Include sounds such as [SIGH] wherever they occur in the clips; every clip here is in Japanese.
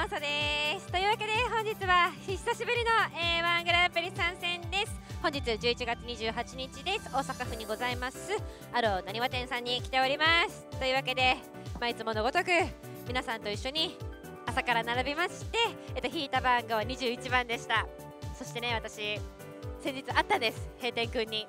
マサです。というわけで本日は久しぶりの A1 グランプリ参戦です。本日11月28日です。大阪府にございます。あるなにわ店さんに来ております。というわけで、まあ、いつものごとく皆さんと一緒に朝から並びまして、えっと、引いた番号は21番でした。そしてね私先日会ったんです。閉店くんに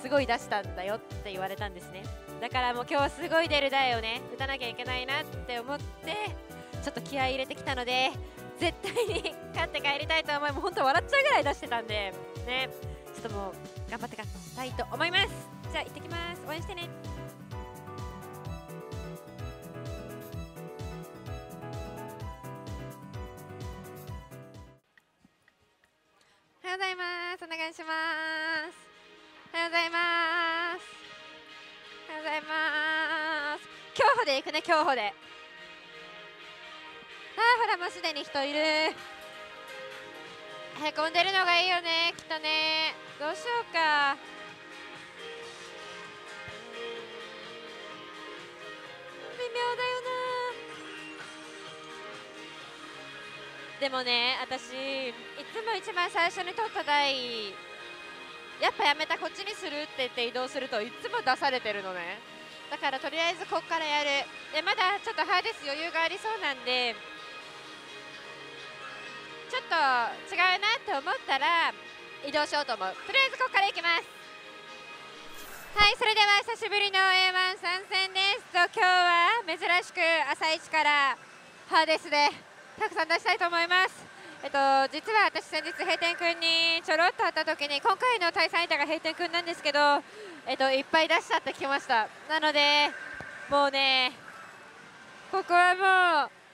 すごい出したんだよって言われたんですね。だからもう今日はすごい出る台をね打たなきゃいけないなって思ってちょっと気合い入れてきたので絶対に [LAUGHS] 勝って帰りたいと思いもう本当笑っちゃうぐらい出してたんでね。ちょっともう頑張って勝ちたいと思います。じゃあ行ってきます。応援してね。おはようございます。お願いします。おはようございます。おはようございます。競歩で行くね競歩で。ほらもうすでに人いる。へこんでるのがいいよねきっとね。どうしようか。微妙だよな。でもね私いつも一番最初に取った台やっぱやめたこっちにするって言って移動するといつも出されてるのね。だからとりあえずこっからやる。でまだちょっとハーデス余裕がありそうなんでちょっと違うなって思ったら移動しようと思う。とりあえずここから行きます。はいそれでは久しぶりの A1 参戦です。と今日は珍しく朝一からハーデスでたくさん出したいと思います。えっと、実は私先日閉店くんにちょろっと会った時に今回の対戦相手が閉店くんなんですけど、えっと、いっぱい出しちゃってきました。なのでもうねここはもう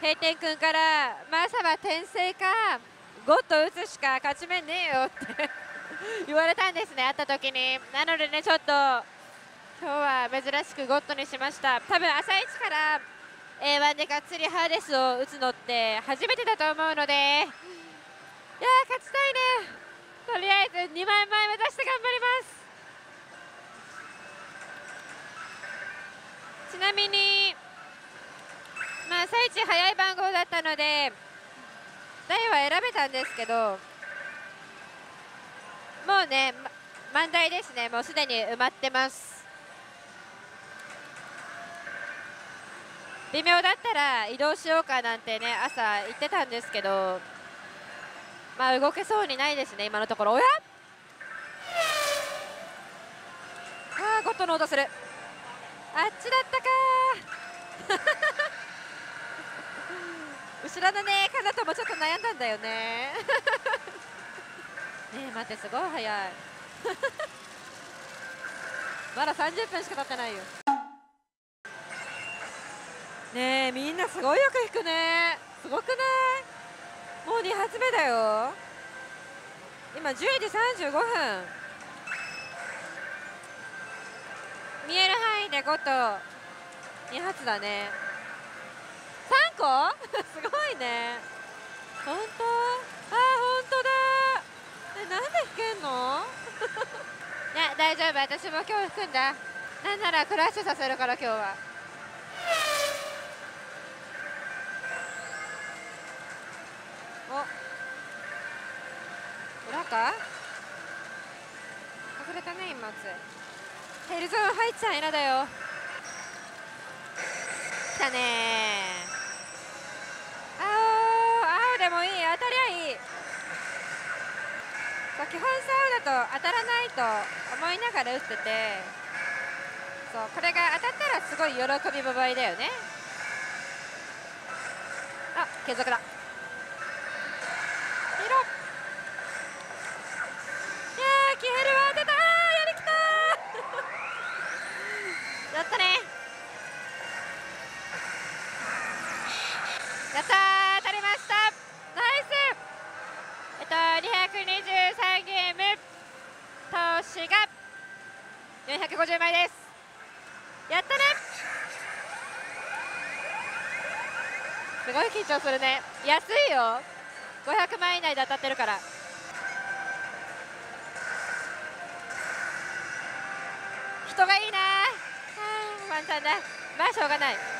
閉店君からまさは転生かゴッド打つしか勝ち目ねえよって [LAUGHS] 言われたんですね会った時に。なのでねちょっと今日は珍しくゴッドにしました。多分朝一から A1 でがっつりハーデスを打つのって初めてだと思うので。いや勝ちたいね。とりあえず2枚前目指して頑張ります。ちなみにまあ朝一早い番号だったので台は選べたんですけどもうね、ま、満台ですね。もうすでに埋まってます。微妙だったら移動しようかなんてね朝言ってたんですけどまあ動けそうにないですね今のところ。おや？ああゴッドの音する。あっちだったか [LAUGHS] 後ろのねカナトもちょっと悩んだんだよね。[LAUGHS] ね待ってすごい早い。[LAUGHS] まだ30分しか経ってないよ。ねえみんなすごいよく引くね。すごくない？もう2発目だよ。今10時35分。見える範囲で5と2発だね。個 [LAUGHS] すごいね。本当？あ本当だ。えなんで引けんの？[LAUGHS] ね大丈夫。私も今日引くんだ。なんならクラッシュさせるから今日は。お。裏か？隠れたね今つヘルゾーン入っちゃいなだよ。来たねでもいい当たりゃいい。そう基本サーブだと当たらないと思いながら打っててそうこれが当たったらすごい喜び場合だよね。あ継続だ。と223ゲーム投資が450枚です。やったね。すごい緊張するね。安いよ。500万以内で当たってるから。人がいいな。ワンちゃんだ。まあしょうがない。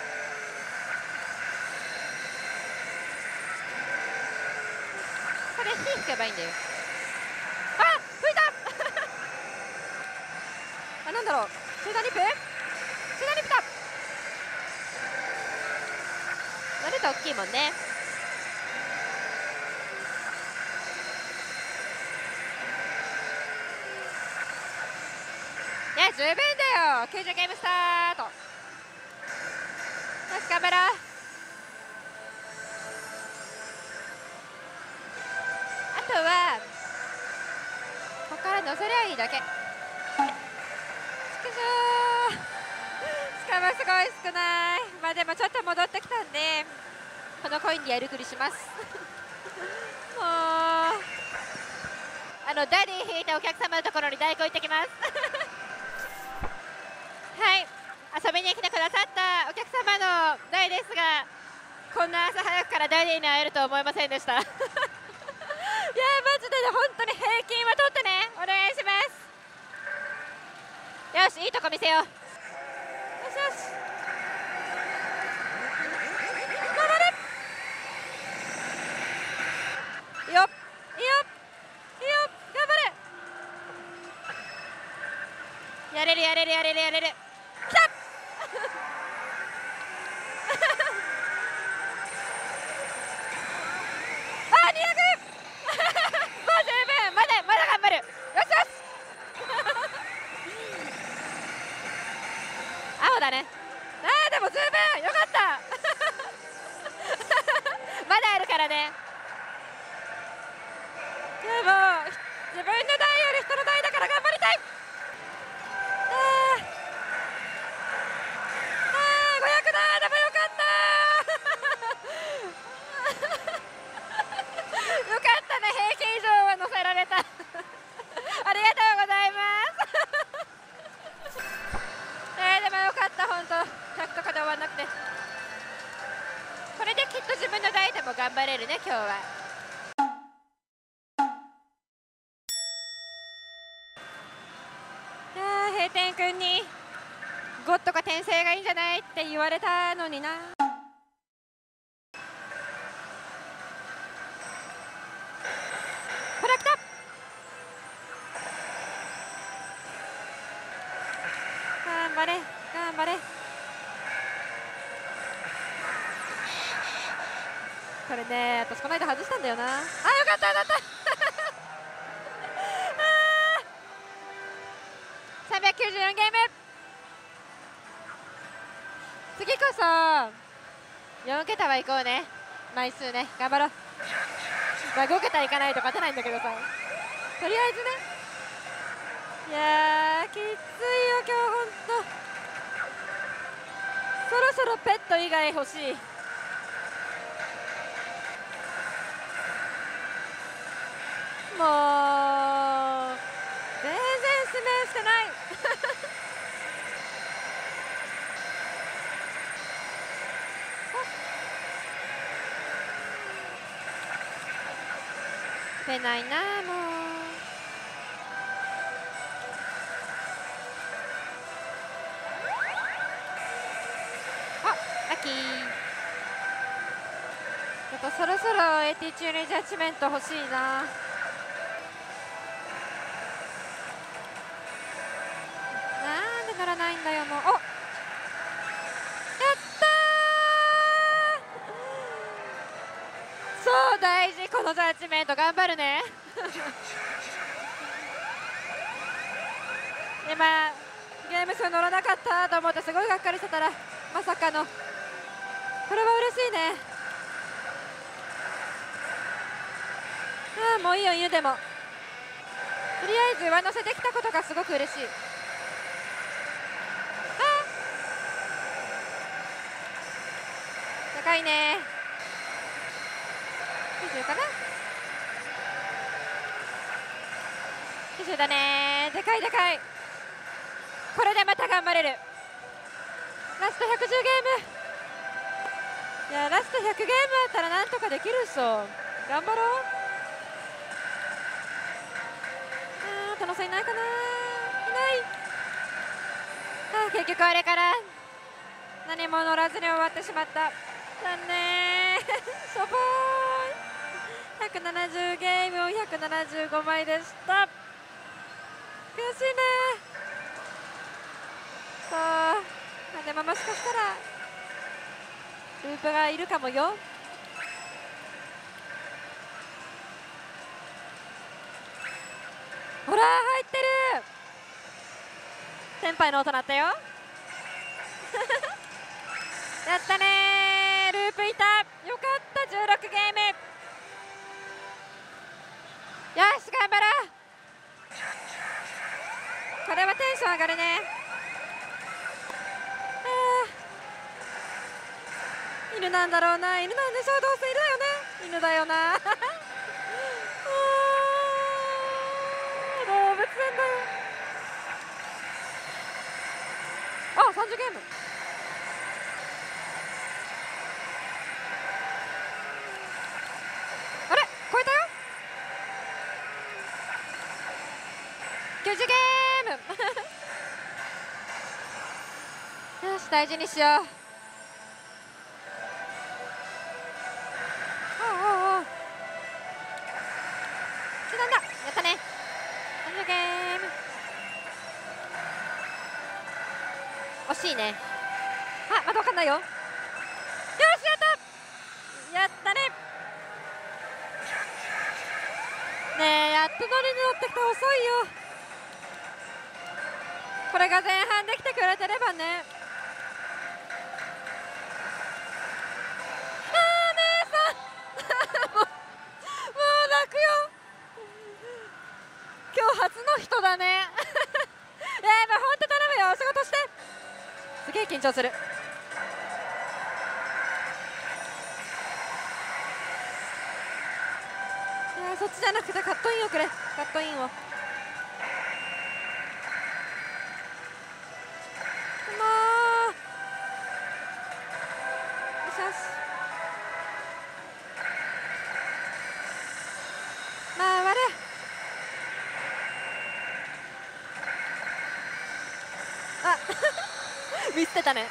で火吹けばいいんだよ。あ吹いた。[LAUGHS] あなんだろう。中段リップ？中段リップだ。乗ると大きいもんね。いや十分だよ。90ゲームスタート。よし頑張ろう。はここから乗せりゃいいだけ。しかもすごい少ない。まあでもちょっと戻ってきたんでこのコインでやるくりします。[LAUGHS] もう。あのダディ引いたお客様のところに代行行ってきます。[LAUGHS] はい。遊びに来てくださったお客様の代ですがこんな朝早くからダディに会えるとは思いませんでした。マジで本当に平均は取ってね。お願いします。よしいいとこ見せよう。よしよし。頑張れいいよいいよいいよ頑張れ。やれるやれるやれるやれる。うだね。あーでも十分。よかった。[LAUGHS] まだあるからね。でも自分の代より人の代だから頑張やー閉店くんにゴッドか転生がいいんじゃないって言われたのにな。頑張れ頑張れ。これね私この間外したんだよな。あよかったよかった。94ゲーム。次こそ4桁は行こうね。枚数ね。頑張ろう。まあ5桁いかないと勝てないんだけどさ。とりあえずね。いやきついよ今日ほんと。そろそろペット以外欲しい。もう全然指名してない。出ないなもう。あラッキーちょっとそろそろエティチュールジャッジメント欲しいな。大事このジャッジメント頑張るね。[LAUGHS] 今ゲーム数乗らなかったと思ってすごいがっかりしてたらまさかの。これは嬉しいね。ああもういいよ犬でも。とりあえず上乗せできたことがすごく嬉しい。あ高いね。90かな。90だね。でかいでかい。これでまた頑張れる。ラスト110ゲーム。いやラスト100ゲームあったらなんとかできるっしょ頑張ろう。あー楽しいないかな。いない。あ結局あれから。何も乗らずに終わってしまった。残念。[LAUGHS] しょぼーい。170ゲームを175枚でした。しいね。さあでももしかしたらループがいるかもよ。ほら入ってる。先輩の音鳴ったよ。[LAUGHS] やったね。ループいた。よかった。16ゲーム。よし頑張ろう。これはテンション上がるね。犬なんだろうな。犬なんでしょう。どうせ犬だよね。犬だよな。[LAUGHS] 動物園だよ。あ30ゲーム。あれ？超えたよ。90ゲーム。よし大事にしよう。なんだ。やったね。30ゲーム。惜しいね。あまだわかんないよ。よしやった。やったね。ねえやっと乗りに乗ってきた遅いよ。これが前半できてくれてればね。の人だね。[LAUGHS] いやもう本当頼むよ。仕事して。すげえ緊張する。いやそっちじゃなくてカットインをくれ。カットインを。もうたね。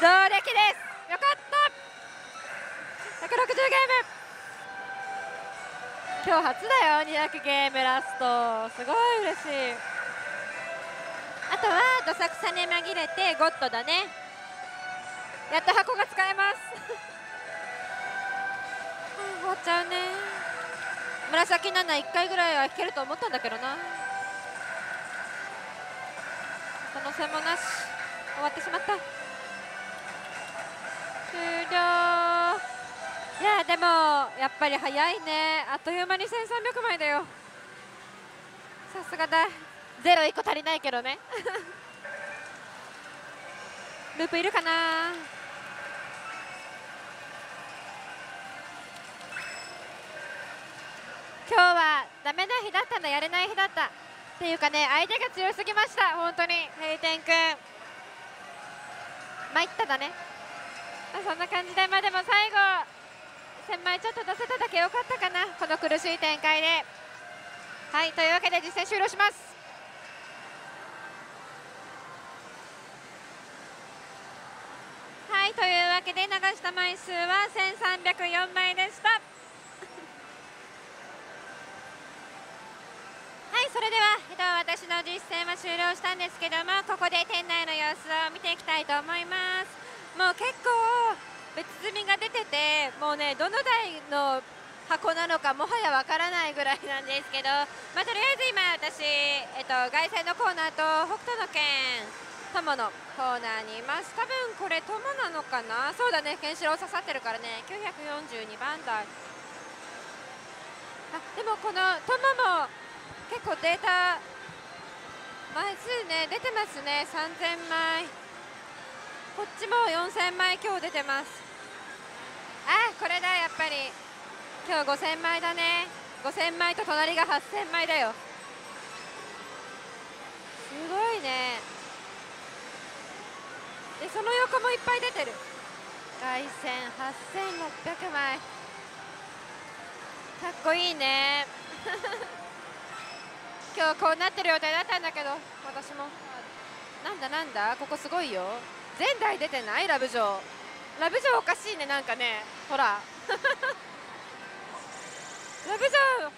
上出来です。よかった。160ゲーム。今日初だよ200ゲームラスト。すごい嬉しい。あとはどさくさに紛れてゴッドだね。やっと箱が使えます。う [LAUGHS] 終わっちゃうね。紫7 1回ぐらいは引けると思ったんだけどな。可能性もなし。終わってしまった。終了。いやでもやっぱり早いね。あっという間に1300枚だよ。さすがだ。ゼロ1個足りないけどね。[LAUGHS] ループいるかな？今日はダメな日だったんだやれない日だったっていうかね相手が強すぎました。本当に。閉店くん参っただね。まあそんな感じでまあでも最後1000枚ちょっと出せただけよかったかな。この苦しい展開で。はいというわけで実戦終了します。はいというわけで流した枚数は1304枚でしたはいそれでは、えっと、私の実践は終了したんですけどもここで店内の様子を見ていきたいと思います。もう結構別積みが出ててもうねどの台の箱なのかもはやわからないぐらいなんですけど、まあ、とりあえず今私、えっと、凱旋のコーナーと北斗の拳友のコーナーにいます。多分これ友なのかな？そうだねケンシロウ刺さってるからね。942番台。あでもこの友も結構データ枚数ね出てますね。3000枚。こっちも4000枚今日出てます。あこれだやっぱり。今日5000枚だね。5000枚と隣が8000枚だよ。すごいね。でその横もいっぱい出てる。凱旋8600枚。かっこいいね。今日こうなってる予定だったんだけど私も。なんだなんだ？ここすごいよ。前台出てない？ラブジョーラブジョーおかしいねなんかね。ほら。[LAUGHS] ラブジョー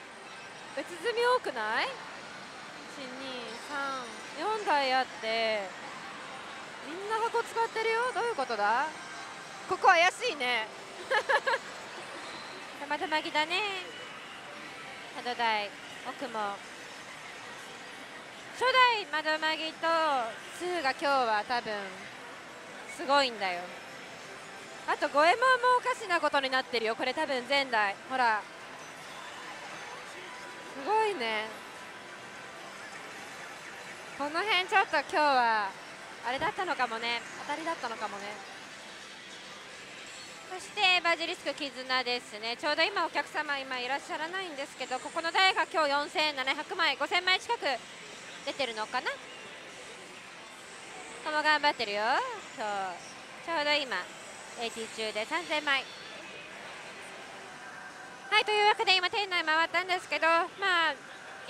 別積み多くない ?123 4台あって。みんな箱使ってるよ。どういうことだ？ここ怪しいね。[LAUGHS] たまたまぎだね。窓台奥も。初代窓まぎと2が今日は多分すごいんだよ。あと五右衛門もおかしなことになってるよ。これ多分前代。ほら。すごいね。この辺ちょっと今日はあれだったのかもね。当たりだったのかもね。そしてバジリスク絆ですね。ちょうど今お客様今いらっしゃらないんですけどここの台が今日4700枚5000枚近く出てるのかな？とも頑張ってるよ。今日ちょうど今 AT 中で3000枚。はいというわけで今店内回ったんですけどまあ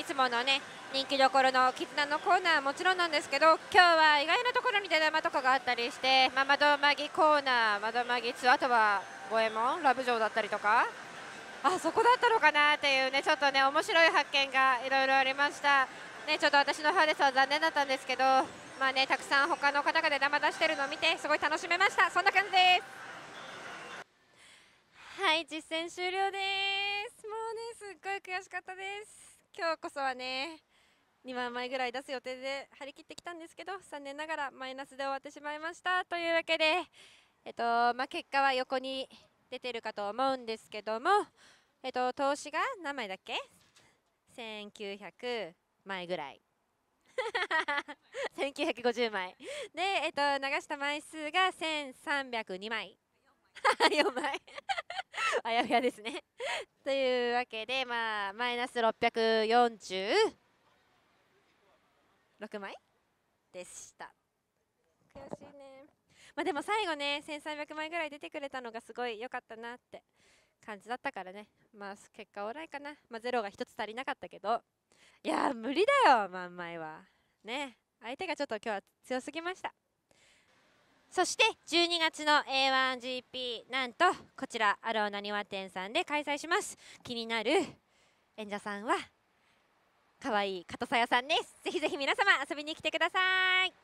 いつものね人気どころの絆のコーナーはもちろんなんですけど今日は意外なところに出玉とかがあったりして、まあ、窓マギコーナー窓マギ2あとは五右衛門ラブジョーだったりとか。あそこだったのかなっていうねちょっとね面白い発見がいろいろありました。ねちょっと私の方ですは残念だったんですけどまあねたくさん他の方が出玉出してるのを見てすごい楽しめました。そんな感じです。はい実践終了です。もうねすっごい悔しかったです。今日こそはね2万枚ぐらい出す予定で張り切ってきたんですけど残念ながらマイナスで終わってしまいました。というわけで、えっとまあ、結果は横に出てるかと思うんですけども、えっと、投資が何枚だっけ？1900枚ぐらい。1950枚。で、えっと、流した枚数が1302枚。[LAUGHS] 4枚。[LAUGHS] あやふやですね。というわけでまあマイナス646枚？でした。悔しいね。まあでも最後ね1300枚ぐらい出てくれたのがすごい良かったなって感じだったからね。まあ結果オーライかな。まあゼロが1つ足りなかったけど。いや無理だよ万枚は。ね。相手がちょっと今日は強すぎました。そして12月の A1GP なんとこちらアローナ庭店さんで開催します。気になる演者さんは可愛い加藤さやさんです。ぜひぜひ皆様遊びに来てください。